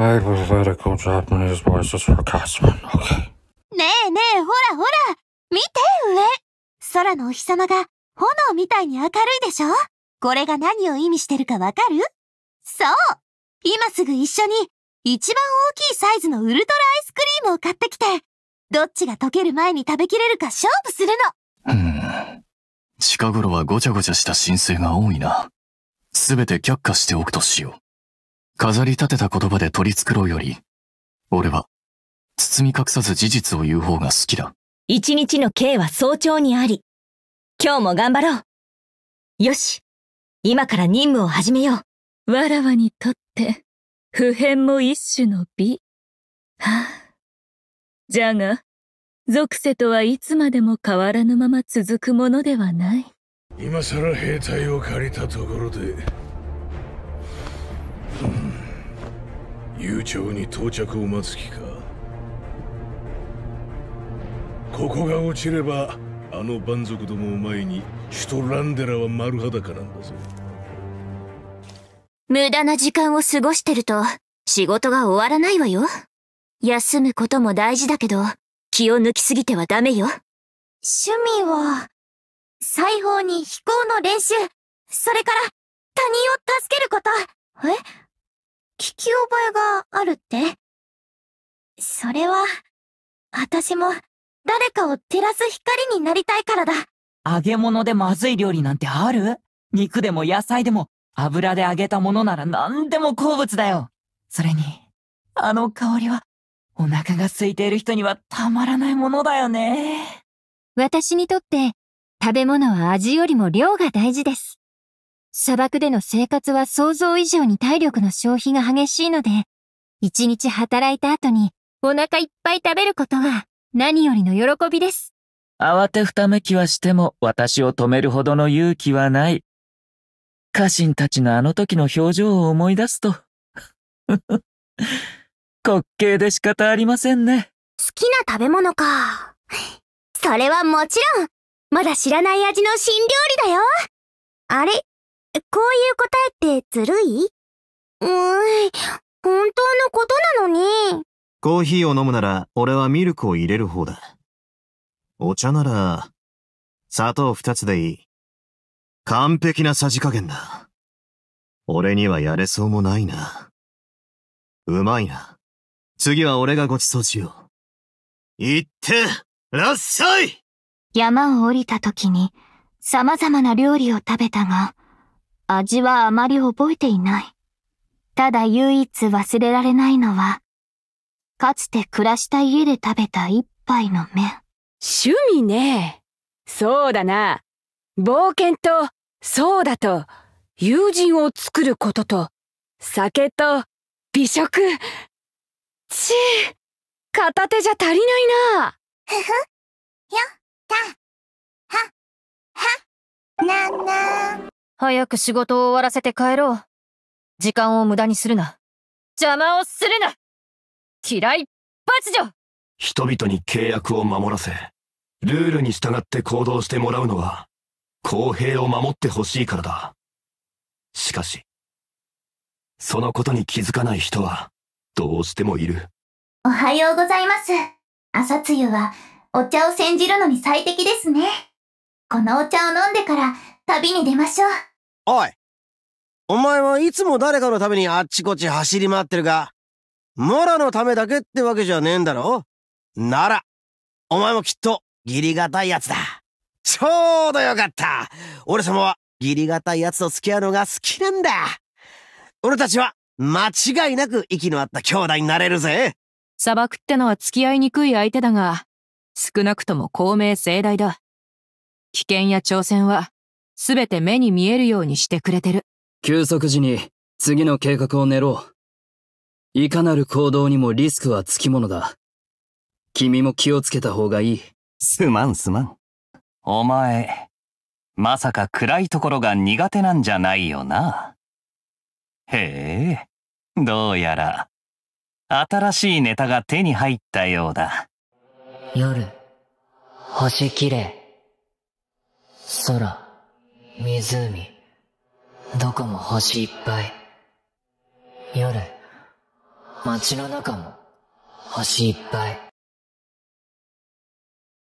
I political Japanese voices for. Okay. ねえねえ、ほらほら見て上空のお日様が炎みたいに明るいでしょ？これが何を意味してるかわかる？そう今すぐ一緒に一番大きいサイズのウルトラアイスクリームを買ってきて、どっちが溶ける前に食べきれるか勝負するの。うん。近頃はごちゃごちゃした申請が多いな。すべて却下しておくとしよう。飾り立てた言葉で取り繕うより、俺は、包み隠さず事実を言う方が好きだ。一日の計は早朝にあり。今日も頑張ろう。よし。今から任務を始めよう。わらわにとって、普遍も一種の美。はあ。じゃが、属性とはいつまでも変わらぬまま続くものではない。今さら兵隊を借りたところで、悠長に到着を待つ気か。ここが落ちればあの蛮族どもを前に首都ランデラは丸裸なんだぞ。無駄な時間を過ごしてると仕事が終わらないわよ。休むことも大事だけど気を抜きすぎてはダメよ。趣味は裁縫に飛行の練習それから他人を助けること。え？聞き覚えがあるって？それは、私も誰かを照らす光になりたいからだ。揚げ物でまずい料理なんてある？肉でも野菜でも油で揚げたものなら何でも好物だよ。それに、あの香りは、お腹が空いている人にはたまらないものだよね。私にとって、食べ物は味よりも量が大事です。砂漠での生活は想像以上に体力の消費が激しいので、一日働いた後にお腹いっぱい食べることは何よりの喜びです。慌てふためきはしても私を止めるほどの勇気はない。家臣たちのあの時の表情を思い出すと。滑稽で仕方ありませんね。好きな食べ物か。それはもちろん、まだ知らない味の新料理だよ。あれこういう答えってずるい？うーん、本当のことなのに。コーヒーを飲むなら、俺はミルクを入れる方だ。お茶なら、砂糖二つでいい。完璧なさじ加減だ。俺にはやれそうもないな。うまいな。次は俺がご馳走しよう。いってらっしゃい山を降りた時に様々な料理を食べたが、味はあまり覚えていない。ただ唯一忘れられないのは、かつて暮らした家で食べた一杯の麺。趣味ね。そうだな。冒険と、そうだと、友人を作ることと、酒と、美食。ちぃ、片手じゃ足りないな。ふふ、よ、た、は、は、なんなん。早く仕事を終わらせて帰ろう。時間を無駄にするな。邪魔をするな嫌い罰女人々に契約を守らせ、ルールに従って行動してもらうのは、公平を守ってほしいからだ。しかし、そのことに気づかない人は、どうしてもいる。おはようございます。朝露は、お茶を煎じるのに最適ですね。このお茶を飲んでから、旅に出ましょう。おいお前はいつも誰かのためにあっちこっち走り回ってるが、モラのためだけってわけじゃねえんだろ？なら、お前もきっと、義理がたいやつだ。ちょうどよかった。俺様は、義理がたいやつと付き合うのが好きなんだ。俺たちは、間違いなく息の合った兄弟になれるぜ。砂漠ってのは付き合いにくい相手だが、少なくとも公明正大だ。危険や挑戦は、すべて目に見えるようにしてくれてる。休息時に次の計画を練ろう。いかなる行動にもリスクはつきものだ。君も気をつけた方がいい。すまんすまん。お前、まさか暗いところが苦手なんじゃないよな。へえ、どうやら、新しいネタが手に入ったようだ。夜、星綺麗。空、湖、どこも星いっぱい。夜、街の中も星いっぱい。